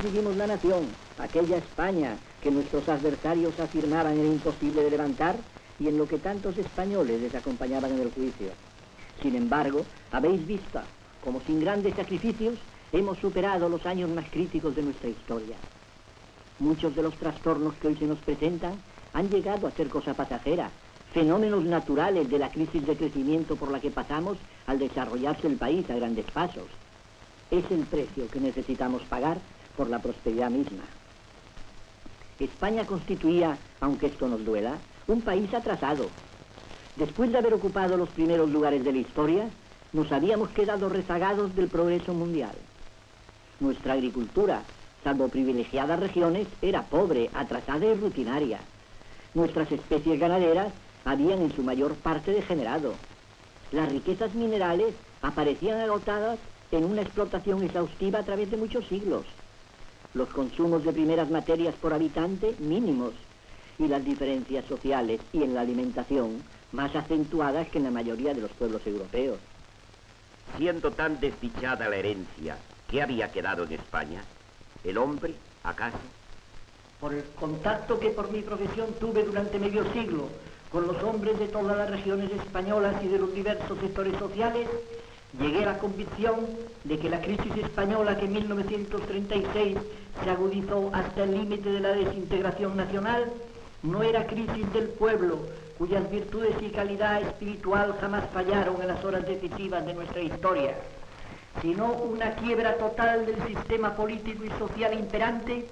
constituimos la nación, aquella España que nuestros adversarios afirmaban era imposible de levantar y en lo que tantos españoles les acompañaban en el juicio. Sin embargo, habéis visto como sin grandes sacrificios hemos superado los años más críticos de nuestra historia. Muchos de los trastornos que hoy se nos presentan han llegado a ser cosa pasajera, fenómenos naturales de la crisis de crecimiento por la que pasamos al desarrollarse el país a grandes pasos. Es el precio que necesitamos pagar por la prosperidad misma. España constituía, aunque esto nos duela, un país atrasado. Después de haber ocupado los primeros lugares de la historia, nos habíamos quedado rezagados del progreso mundial. Nuestra agricultura, salvo privilegiadas regiones, era pobre, atrasada y rutinaria. Nuestras especies ganaderas habían en su mayor parte degenerado. Las riquezas minerales aparecían agotadas en una explotación exhaustiva a través de muchos siglos. Los consumos de primeras materias por habitante mínimos y las diferencias sociales y en la alimentación más acentuadas que en la mayoría de los pueblos europeos. Siendo tan desdichada la herencia, ¿qué había quedado en España? ¿El hombre, acaso? Por el contacto que por mi profesión tuve durante medio siglo con los hombres de todas las regiones españolas y de los diversos sectores sociales, llegué a la convicción de que la crisis española que en 1936 se agudizó hasta el límite de la desintegración nacional no era crisis del pueblo, cuyas virtudes y calidad espiritual jamás fallaron en las horas decisivas de nuestra historia, sino una quiebra total del sistema político y social imperante,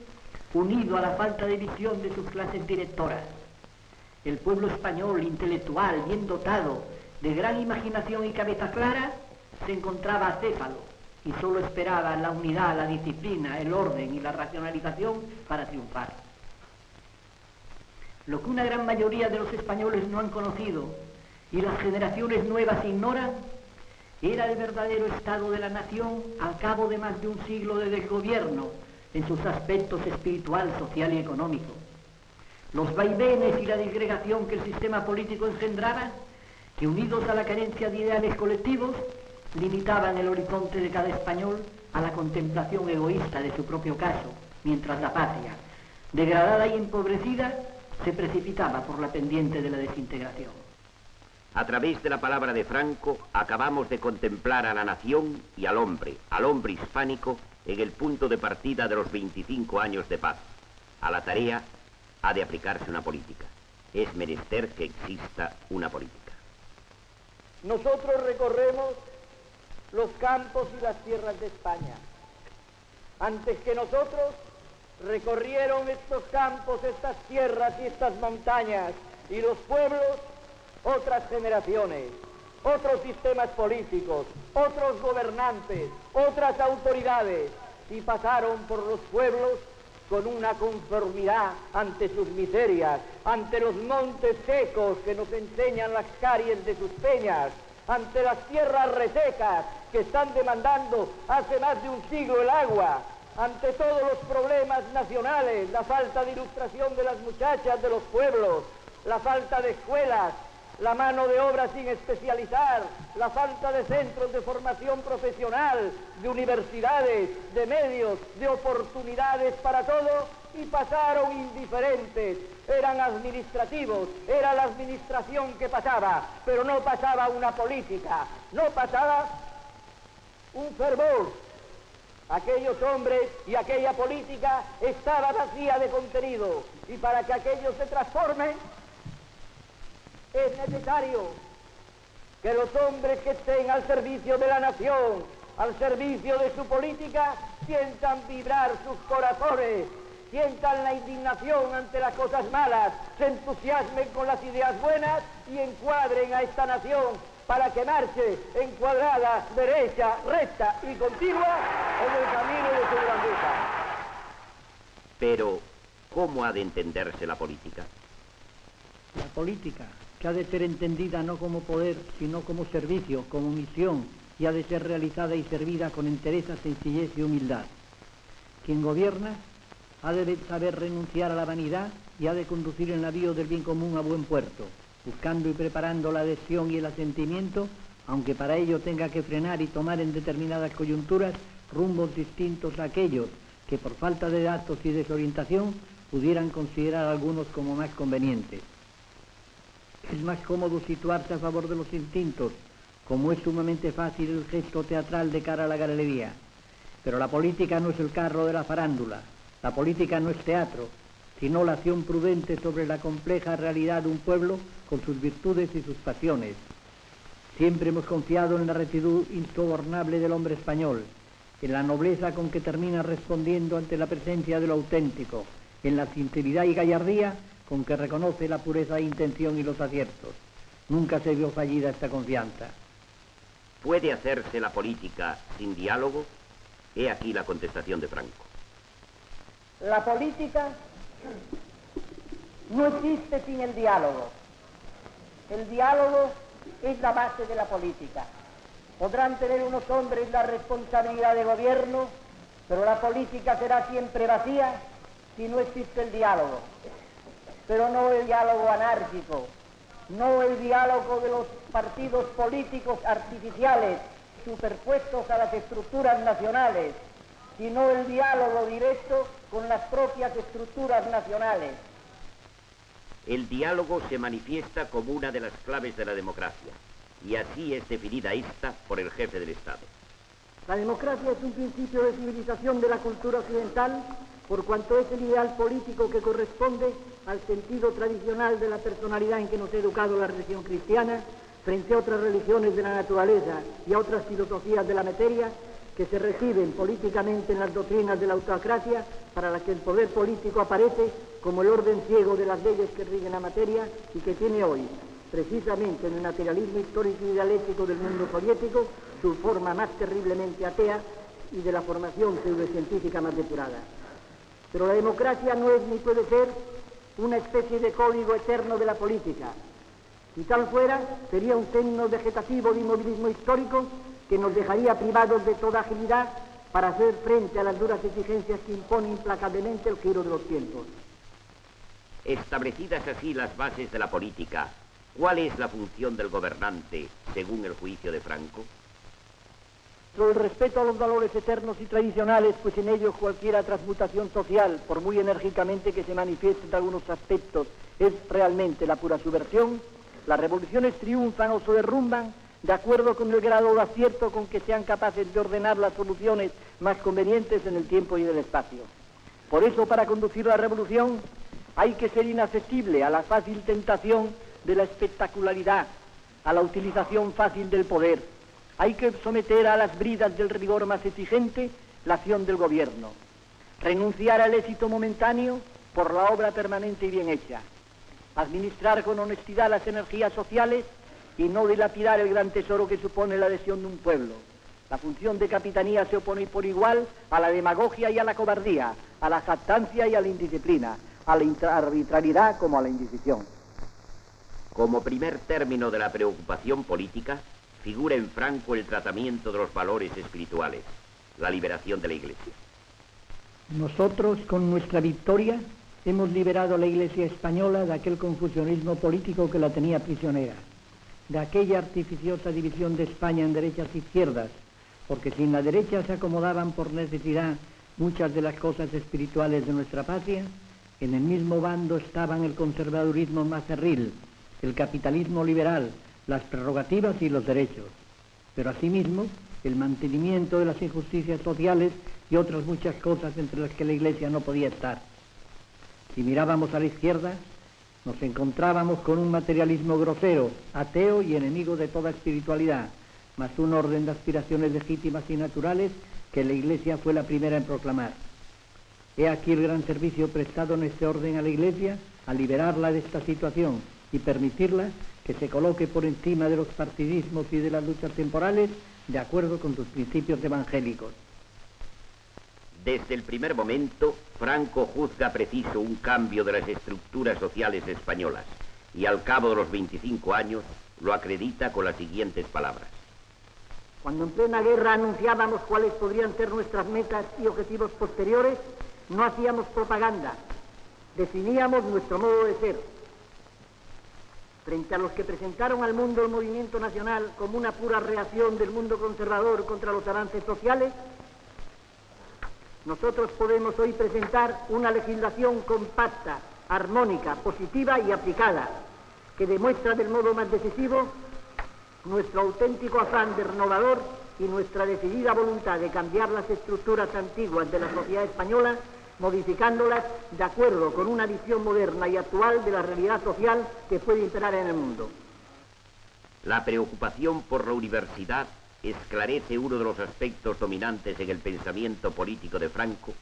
unido a la falta de visión de sus clases directoras. El pueblo español, intelectual, bien dotado, de gran imaginación y cabeza clara, se encontraba acéfalo y solo esperaba la unidad, la disciplina, el orden y la racionalización para triunfar. Lo que una gran mayoría de los españoles no han conocido y las generaciones nuevas ignoran era el verdadero estado de la nación al cabo de más de un siglo de desgobierno en sus aspectos espiritual, social y económico. Los vaivenes y la disgregación que el sistema político engendraba, que unidos a la carencia de ideales colectivos, limitaban el horizonte de cada español a la contemplación egoísta de su propio caso, mientras la patria, degradada y empobrecida, se precipitaba por la pendiente de la desintegración. A través de la palabra de Franco acabamos de contemplar a la nación y al hombre, al hombre hispánico, en el punto de partida de los 25 años de paz. A la tarea ha de aplicarse una política. Es menester que exista una política. Nosotros recorremos los campos y las tierras de España. Antes que nosotros recorrieron estos campos, estas tierras y estas montañas y los pueblos otras generaciones, otros sistemas políticos, otros gobernantes, otras autoridades y pasaron por los pueblos con una conformidad ante sus miserias, ante los montes secos que nos enseñan las caries de sus peñas, ante las tierras resecas que están demandando hace más de un siglo el agua, ante todos los problemas nacionales, la falta de ilustración de las muchachas de los pueblos, la falta de escuelas, la mano de obra sin especializar, la falta de centros de formación profesional, de universidades, de medios, de oportunidades para todo, y pasaron indiferentes. Eran administrativos, era la administración que pasaba, pero no pasaba una política, no pasaba un fervor. Aquellos hombres y aquella política estaba vacía de contenido y para que aquello se transforme es necesario que los hombres que estén al servicio de la nación, al servicio de su política, sientan vibrar sus corazones, sientan la indignación ante las cosas malas, se entusiasmen con las ideas buenas y encuadren a esta nación para que marche encuadrada, derecha, recta y continua en el camino de su grandeza. Pero, ¿cómo ha de entenderse la política? La política, que ha de ser entendida no como poder, sino como servicio, como misión, y ha de ser realizada y servida con entereza, sencillez y humildad. Quien gobierna ha de saber renunciar a la vanidad y ha de conducir el navío del bien común a buen puerto, buscando y preparando la adhesión y el asentimiento, aunque para ello tenga que frenar y tomar en determinadas coyunturas rumbos distintos a aquellos que por falta de datos y desorientación pudieran considerar algunos como más convenientes. Es más cómodo situarse a favor de los instintos, como es sumamente fácil el gesto teatral de cara a la galería. Pero la política no es el carro de la farándula, la política no es teatro, sino la acción prudente sobre la compleja realidad de un pueblo con sus virtudes y sus pasiones. Siempre hemos confiado en la rectitud insobornable del hombre español, en la nobleza con que termina respondiendo ante la presencia de lo auténtico, en la sinceridad y gallardía con que reconoce la pureza de intención y los aciertos. Nunca se vio fallida esta confianza. ¿Puede hacerse la política sin diálogo? He aquí la contestación de Franco. La política no existe sin el diálogo. El diálogo es la base de la política. Podrán tener unos hombres la responsabilidad de gobierno, pero la política será siempre vacía si no existe el diálogo. Pero no el diálogo anárquico, no el diálogo de los partidos políticos artificiales superpuestos a las estructuras nacionales, sino el diálogo directo con las propias estructuras nacionales. El diálogo se manifiesta como una de las claves de la democracia, y así es definida esta por el jefe del Estado. La democracia es un principio de civilización de la cultura occidental, por cuanto es el ideal político que corresponde al sentido tradicional de la personalidad en que nos ha educado la religión cristiana, frente a otras religiones de la naturaleza y a otras filosofías de la materia, que se reciben políticamente en las doctrinas de la autocracia, para las que el poder político aparece como el orden ciego de las leyes que rigen la materia y que tiene hoy, precisamente en el materialismo histórico y dialéctico del mundo soviético, su forma más terriblemente atea y de la formación pseudocientífica más depurada. Pero la democracia no es ni puede ser una especie de código eterno de la política. Si tal fuera, sería un signo vegetativo de inmovilismo histórico que nos dejaría privados de toda agilidad para hacer frente a las duras exigencias que impone implacablemente el giro de los tiempos. Establecidas así las bases de la política, ¿cuál es la función del gobernante según el juicio de Franco? Sobre el respeto a los valores eternos y tradicionales, pues en ellos cualquiera transmutación social, por muy enérgicamente que se manifieste en algunos aspectos, es realmente la pura subversión, las revoluciones triunfan o se derrumban de acuerdo con el grado de acierto con que sean capaces de ordenar las soluciones más convenientes en el tiempo y el espacio. Por eso, para conducir la revolución, hay que ser inaccesible a la fácil tentación de la espectacularidad, a la utilización fácil del poder. Hay que someter a las bridas del rigor más exigente la acción del gobierno. Renunciar al éxito momentáneo por la obra permanente y bien hecha. Administrar con honestidad las energías sociales y no dilapidar el gran tesoro que supone la adhesión de un pueblo. La función de capitanía se opone por igual a la demagogia y a la cobardía, a la jactancia y a la indisciplina, a la arbitrariedad como a la indecisión. Como primer término de la preocupación política, figura en Franco el tratamiento de los valores espirituales, la liberación de la Iglesia. Nosotros, con nuestra victoria, hemos liberado a la Iglesia española de aquel confusionismo político que la tenía prisionera de aquella artificiosa división de España en derechas e izquierdas, porque si en la derecha se acomodaban por necesidad muchas de las cosas espirituales de nuestra patria, en el mismo bando estaban el conservadurismo más cerril, el capitalismo liberal, las prerrogativas y los derechos, pero asimismo el mantenimiento de las injusticias sociales y otras muchas cosas entre las que la Iglesia no podía estar. Si mirábamos a la izquierda, nos encontrábamos con un materialismo grosero, ateo y enemigo de toda espiritualidad, más un orden de aspiraciones legítimas y naturales que la Iglesia fue la primera en proclamar. He aquí el gran servicio prestado en este orden a la Iglesia, a liberarla de esta situación y permitirla que se coloque por encima de los partidismos y de las luchas temporales de acuerdo con sus principios evangélicos. Desde el primer momento, Franco juzga preciso un cambio de las estructuras sociales españolas y al cabo de los 25 años lo acredita con las siguientes palabras. Cuando en plena guerra anunciábamos cuáles podrían ser nuestras metas y objetivos posteriores, no hacíamos propaganda, definíamos nuestro modo de ser. Frente a los que presentaron al mundo el movimiento nacional como una pura reacción del mundo conservador contra los avances sociales, nosotros podemos hoy presentar una legislación compacta, armónica, positiva y aplicada, que demuestra del modo más decisivo nuestro auténtico afán de renovador y nuestra decidida voluntad de cambiar las estructuras antiguas de la sociedad española, modificándolas de acuerdo con una visión moderna y actual de la realidad social que puede imperar en el mundo. La preocupación por la universidad esclarece uno de los aspectos dominantes en el pensamiento político de Franco,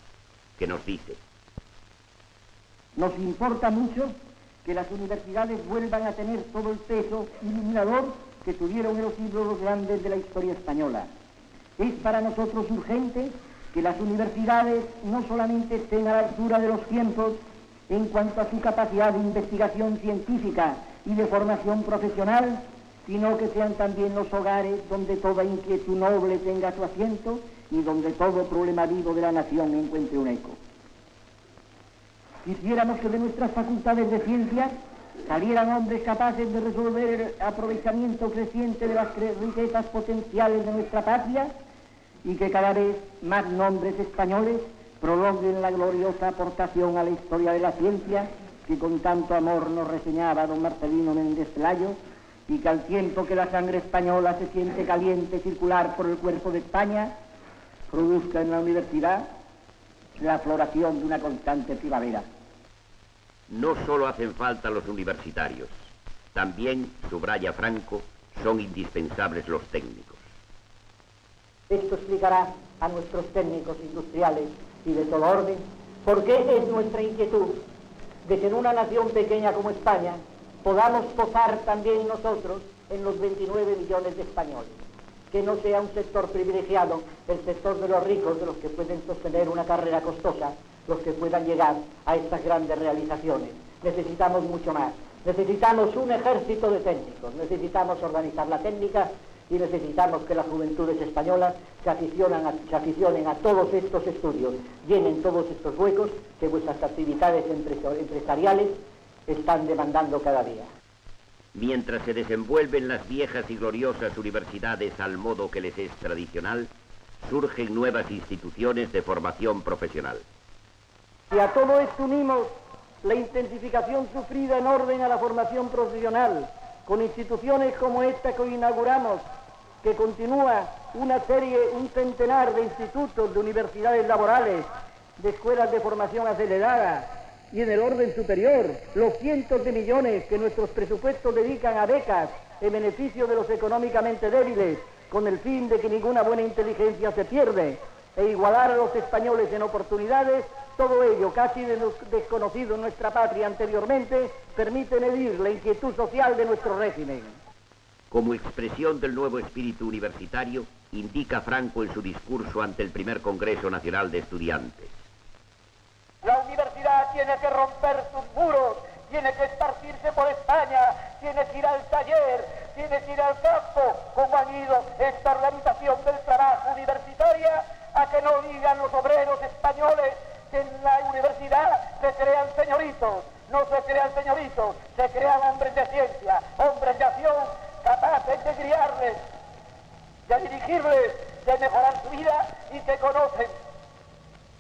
que nos dice. Nos importa mucho que las universidades vuelvan a tener todo el peso iluminador que tuvieron en los siglos grandes de la historia española. Es para nosotros urgente que las universidades no solamente estén a la altura de los tiempos en cuanto a su capacidad de investigación científica y de formación profesional, sino que sean también los hogares donde toda inquietud noble tenga su asiento y donde todo problema vivo de la nación encuentre un eco. Quisiéramos que de nuestras facultades de ciencia salieran hombres capaces de resolver el aprovechamiento creciente de las riquezas potenciales de nuestra patria y que cada vez más nombres españoles prolonguen la gloriosa aportación a la historia de la ciencia que con tanto amor nos reseñaba don Marcelino Méndez Pelayo y que al tiempo que la sangre española se siente caliente circular por el cuerpo de España, produzca en la universidad la floración de una constante primavera. No solo hacen falta los universitarios, también, subraya Franco, son indispensables los técnicos. Esto explicará a nuestros técnicos industriales y de todo orden por qué es nuestra inquietud de que en una nación pequeña como España podamos posar también nosotros en los 29 millones de españoles. Que no sea un sector privilegiado, el sector de los ricos, de los que pueden sostener una carrera costosa, los que puedan llegar a estas grandes realizaciones. Necesitamos mucho más. Necesitamos un ejército de técnicos, necesitamos organizar la técnica y necesitamos que las juventudes españolas se, se aficionen a todos estos estudios, llenen todos estos huecos que vuestras actividades empresariales están demandando cada día. Mientras se desenvuelven las viejas y gloriosas universidades al modo que les es tradicional, surgen nuevas instituciones de formación profesional. Si a todo esto unimos la intensificación sufrida en orden a la formación profesional, con instituciones como esta que hoy inauguramos, que continúa una serie, un centenar de institutos, de universidades laborales, de escuelas de formación acelerada, y en el orden superior, los cientos de millones que nuestros presupuestos dedican a becas en beneficio de los económicamente débiles, con el fin de que ninguna buena inteligencia se pierde, e igualar a los españoles en oportunidades, todo ello, casi desconocido en nuestra patria anteriormente, permite medir la inquietud social de nuestro régimen. Como expresión del nuevo espíritu universitario, indica Franco en su discurso ante el primer Congreso Nacional de Estudiantes. Tiene que romper sus muros, tiene que esparcirse por España, tiene que ir al taller, tiene que ir al campo, como han ido esta organización del trabajo universitaria, a que no digan los obreros españoles que en la universidad se crean señoritos. No se crean señoritos, se crean hombres de ciencia, hombres de acción, capaces de criarles, de dirigirles, de mejorar su vida y que conocen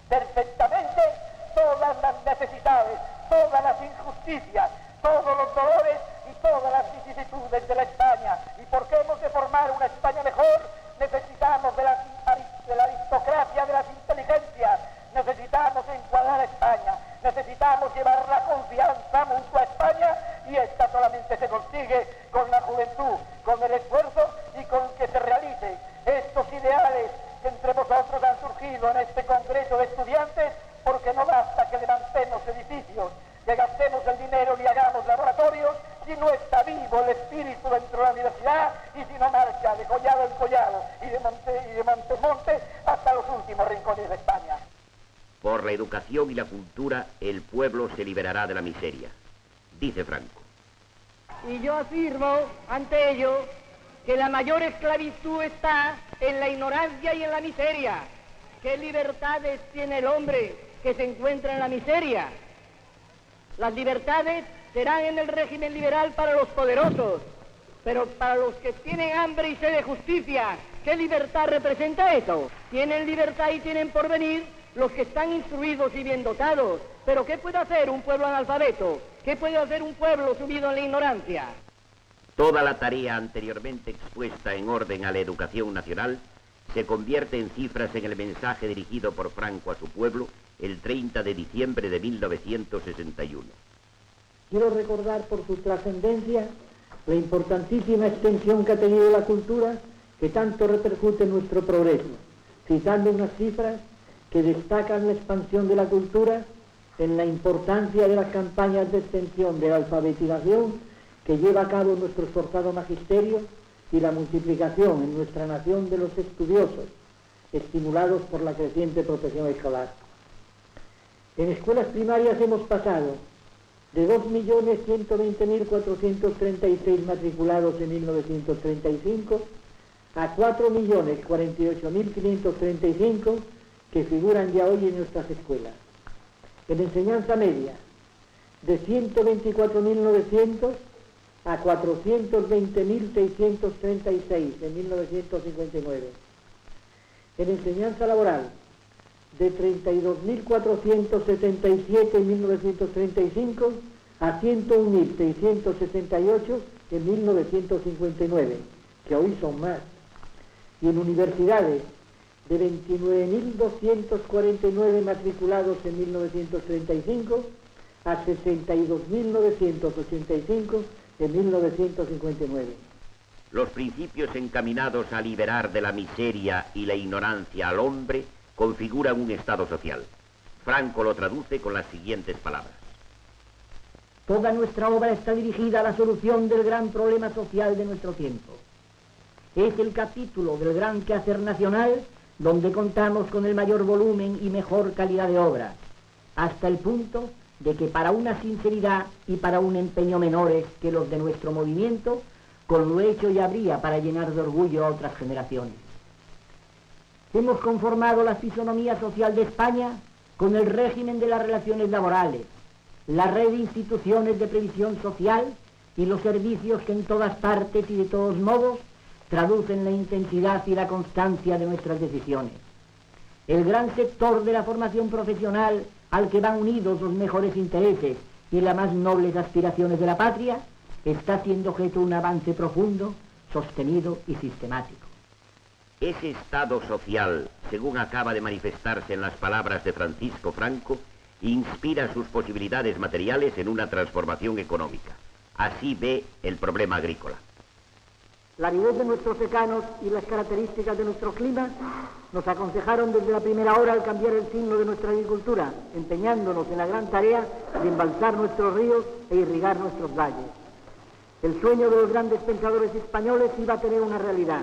perfectamente todas las necesidades, todas las injusticias, todos los dolores y todas las vicisitudes de la España. Y porque hemos de formar una España mejor, necesitamos de la, de la aristocracia de las inteligencias, necesitamos encuadrar a España, necesitamos llevar la confianza mutua a España y esta solamente se consigue dice Franco. Y yo afirmo ante ello que la mayor esclavitud está en la ignorancia y en la miseria. ¿Qué libertades tiene el hombre que se encuentra en la miseria. Las libertades serán en el régimen liberal para los poderosos, pero para los que tienen hambre y sed de justicia, ¿qué libertad representa eso? Tienen libertad y tienen porvenir los que están instruidos y bien dotados. Pero ¿qué puede hacer un pueblo analfabeto? ¿Qué puede hacer un pueblo subido en la ignorancia? Toda la tarea anteriormente expuesta en orden a la educación nacional se convierte en cifras en el mensaje dirigido por Franco a su pueblo el 30 de diciembre de 1961. Quiero recordar por su trascendencia la importantísima extensión que ha tenido la cultura que tanto repercute en nuestro progreso, citando unas cifras que destacan la expansión de la cultura en la importancia de las campañas de extensión de la alfabetización que lleva a cabo nuestro esforzado magisterio y la multiplicación en nuestra nación de los estudiosos, estimulados por la creciente protección escolar. En escuelas primarias hemos pasado de 2.120.436 matriculados en 1935 a 4.048.535 que figuran ya hoy en nuestras escuelas. En enseñanza media, de 124.900 a 420.636 en 1959. En enseñanza laboral, de 32.477 en 1935 a 101.668 en 1959, que hoy son más. Y en universidades, de 29.249 matriculados en 1935 a 62.985 en 1959. Los principios encaminados a liberar de la miseria y la ignorancia al hombre configuran un Estado social. Franco lo traduce con las siguientes palabras. Toda nuestra obra está dirigida a la solución del gran problema social de nuestro tiempo. Es el capítulo del gran quehacer nacional donde contamos con el mayor volumen y mejor calidad de obra, hasta el punto de que para una sinceridad y para un empeño menores que los de nuestro movimiento, con lo hecho ya habría para llenar de orgullo a otras generaciones. Hemos conformado la fisonomía social de España con el régimen de las relaciones laborales, la red de instituciones de previsión social y los servicios que en todas partes y de todos modos traducen la intensidad y la constancia de nuestras decisiones. El gran sector de la formación profesional al que van unidos los mejores intereses y las más nobles aspiraciones de la patria, está siendo objeto de un avance profundo, sostenido y sistemático. Ese estado social, según acaba de manifestarse en las palabras de Francisco Franco, inspira sus posibilidades materiales en una transformación económica. Así ve el problema agrícola. La aridez de nuestros secanos y las características de nuestro clima nos aconsejaron desde la primera hora al cambiar el signo de nuestra agricultura, empeñándonos en la gran tarea de embalsar nuestros ríos e irrigar nuestros valles. El sueño de los grandes pensadores españoles iba a tener una realidad,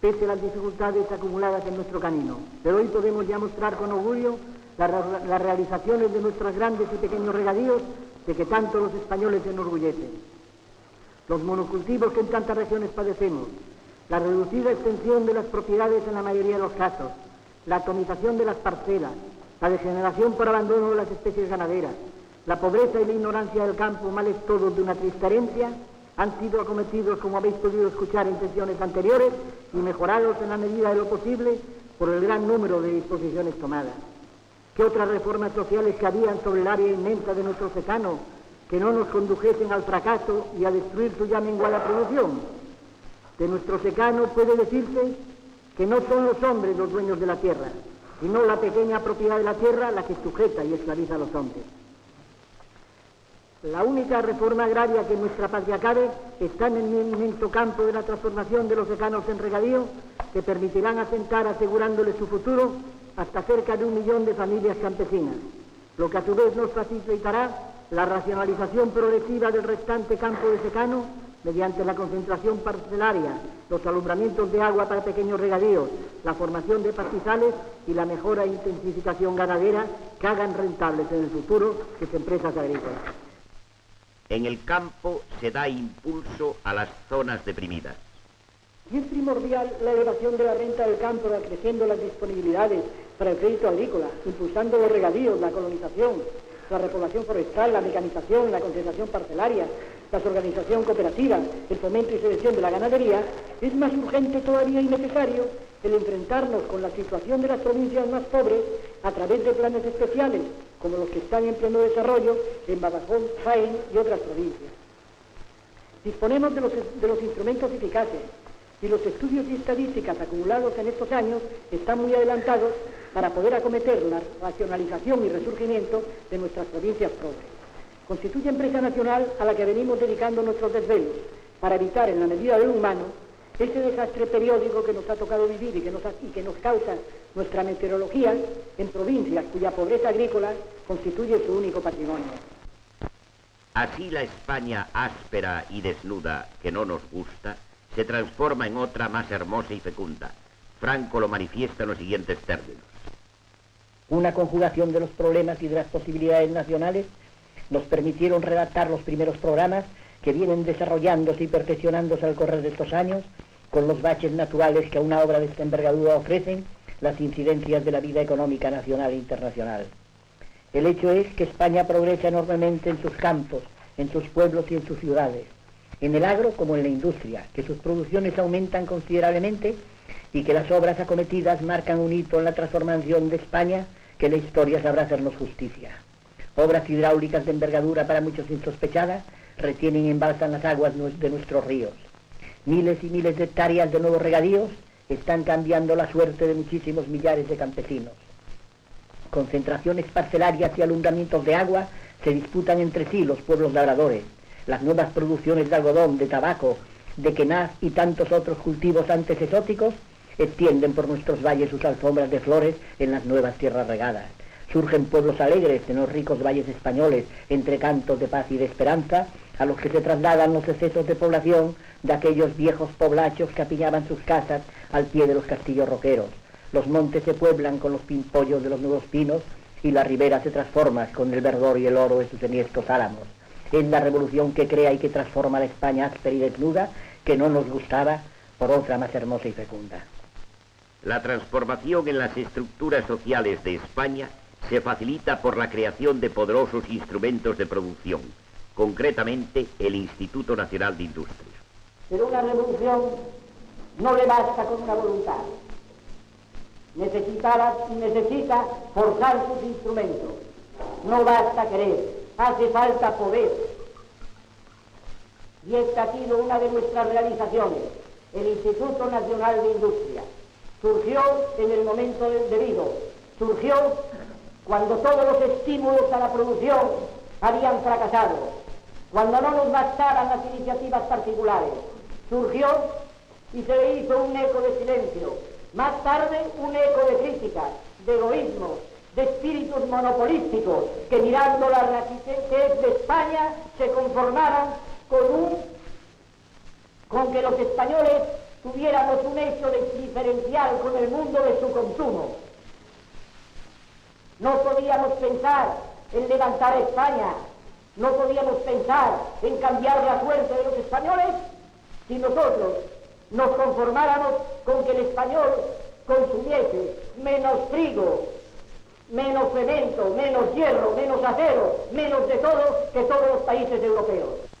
pese a las dificultades acumuladas en nuestro camino. Pero hoy podemos ya mostrar con orgullo las realizaciones de nuestros grandes y pequeños regadíos de que tanto los españoles se enorgullecen los monocultivos que en tantas regiones padecemos, la reducida extensión de las propiedades en la mayoría de los casos, la atomización de las parcelas, la degeneración por abandono de las especies ganaderas, la pobreza y la ignorancia del campo, males todos de una triste herencia, han sido acometidos, como habéis podido escuchar en sesiones anteriores, y mejorados en la medida de lo posible por el gran número de disposiciones tomadas. ¿Qué otras reformas sociales que habían sobre el área inmensa de nuestro secano que no nos condujesen al fracaso y a destruir su ya menguada producción. De nuestro secano puede decirse que no son los hombres los dueños de la tierra, sino la pequeña propiedad de la tierra la que sujeta y esclaviza a los hombres. La única reforma agraria que nuestra patria cabe está en el inmenso campo de la transformación de los secanos en regadío que permitirán asentar asegurándoles su futuro hasta cerca de un millón de familias campesinas, lo que a su vez nos facilitará la racionalización progresiva del restante campo de secano mediante la concentración parcelaria, los alumbramientos de agua para pequeños regadíos, la formación de pastizales y la mejora e intensificación ganadera que hagan rentables en el futuro las empresas agrícolas. En el campo se da impulso a las zonas deprimidas. Y es primordial la elevación de la renta del campo, acreciendo las disponibilidades para el crédito agrícola, impulsando los regadíos, la colonización, la repoblación forestal, la mecanización, la concentración parcelaria, la organización cooperativa, el fomento y selección de la ganadería, es más urgente todavía y necesario el enfrentarnos con la situación de las provincias más pobres a través de planes especiales, como los que están en pleno desarrollo en Badajoz, Jaén y otras provincias. Disponemos de los, de los instrumentos eficaces y los estudios y estadísticas acumulados en estos años están muy adelantados para poder acometer la racionalización y resurgimiento de nuestras provincias pobres. Constituye empresa nacional a la que venimos dedicando nuestros desvelos para evitar en la medida de lo humano ese desastre periódico que nos ha tocado vivir y que nos causa nuestra meteorología en provincias cuya pobreza agrícola constituye su único patrimonio. Así la España áspera y desnuda que no nos gusta se transforma en otra más hermosa y fecunda. Franco lo manifiesta en los siguientes términos. Una conjugación de los problemas y de las posibilidades nacionales nos permitieron redactar los primeros programas que vienen desarrollándose y perfeccionándose al correr de estos años, con los baches naturales que a una obra de esta envergadura ofrecen las incidencias de la vida económica nacional e internacional. El hecho es que España progresa enormemente en sus campos, en sus pueblos y en sus ciudades, en el agro como en la industria, que sus producciones aumentan considerablemente y que las obras acometidas marcan un hito en la transformación de España que la historia sabrá hacernos justicia. Obras hidráulicas de envergadura para muchos insospechadas retienen y embalsan las aguas de nuestros ríos. Miles y miles de hectáreas de nuevos regadíos están cambiando la suerte de muchísimos millares de campesinos. Concentraciones parcelarias y alumbramientos de agua se disputan entre sí los pueblos labradores. Las nuevas producciones de algodón, de tabaco, de quenaz y tantos otros cultivos antes exóticos extienden por nuestros valles sus alfombras de flores en las nuevas tierras regadas. Surgen pueblos alegres en los ricos valles españoles, entre cantos de paz y de esperanza, a los que se trasladan los excesos de población de aquellos viejos poblachos que apiñaban sus casas al pie de los castillos roqueros. Los montes se pueblan con los pimpollos de los nuevos pinos y la ribera se transforma con el verdor y el oro de sus enhiestos álamos. Es la revolución que crea y que transforma la España áspera y desnuda que no nos gustaba por otra más hermosa y fecunda. La transformación en las estructuras sociales de España se facilita por la creación de poderosos instrumentos de producción, concretamente el Instituto Nacional de Industria. Pero una revolución no le basta con una voluntad. necesita forzar sus instrumentos. No basta querer, hace falta poder. Y esta ha sido una de nuestras realizaciones, el Instituto Nacional de Industria. Surgió en el momento debido, surgió cuando todos los estímulos a la producción habían fracasado, cuando no nos bastaran las iniciativas particulares, surgió y se le hizo un eco de silencio, más tarde un eco de críticas, de egoísmo, de espíritus monopolísticos que mirando la rapidez de España se conformaran con un con que los españoles tuviéramos un hecho diferencial con el mundo de su consumo, no podíamos pensar en levantar a España, no podíamos pensar en cambiar la suerte de los españoles si nosotros nos conformáramos con que el español consumiese menos trigo, menos cemento, menos hierro, menos acero, menos de todo que todos los países europeos.